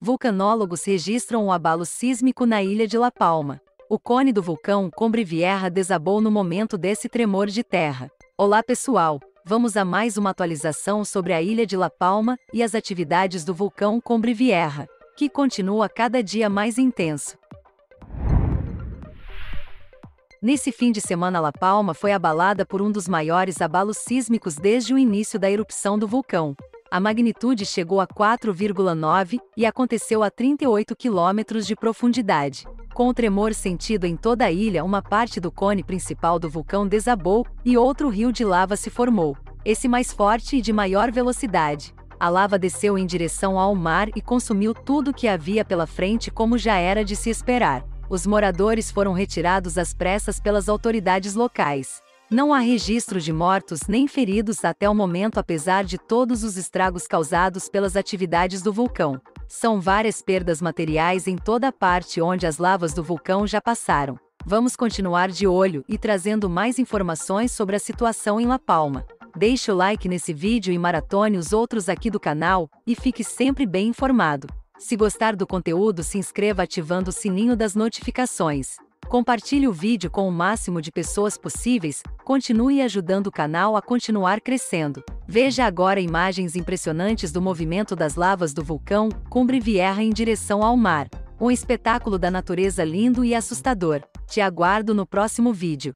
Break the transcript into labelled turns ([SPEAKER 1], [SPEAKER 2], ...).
[SPEAKER 1] Vulcanólogos registram um abalo sísmico na ilha de La Palma. O cone do vulcão Combre Vieja desabou no momento desse tremor de terra. Olá pessoal, vamos a mais uma atualização sobre a ilha de La Palma e as atividades do vulcão Combre Vieja, que continua cada dia mais intenso. Nesse fim de semana, La Palma foi abalada por um dos maiores abalos sísmicos desde o início da erupção do vulcão. A magnitude chegou a 4,9 e aconteceu a 38 quilômetros de profundidade. Com o tremor sentido em toda a ilha, uma parte do cone principal do vulcão desabou e outro rio de lava se formou, esse mais forte e de maior velocidade. A lava desceu em direção ao mar e consumiu tudo que havia pela frente, como já era de se esperar. Os moradores foram retirados às pressas pelas autoridades locais. Não há registro de mortos nem feridos até o momento, apesar de todos os estragos causados pelas atividades do vulcão. São várias perdas materiais em toda a parte onde as lavas do vulcão já passaram. Vamos continuar de olho e trazendo mais informações sobre a situação em La Palma. Deixe o like nesse vídeo e maratone os outros aqui do canal, e fique sempre bem informado. Se gostar do conteúdo, se inscreva ativando o sininho das notificações. Compartilhe o vídeo com o máximo de pessoas possíveis, continue ajudando o canal a continuar crescendo. Veja agora imagens impressionantes do movimento das lavas do vulcão Cumbre Vieja em direção ao mar. Um espetáculo da natureza lindo e assustador. Te aguardo no próximo vídeo.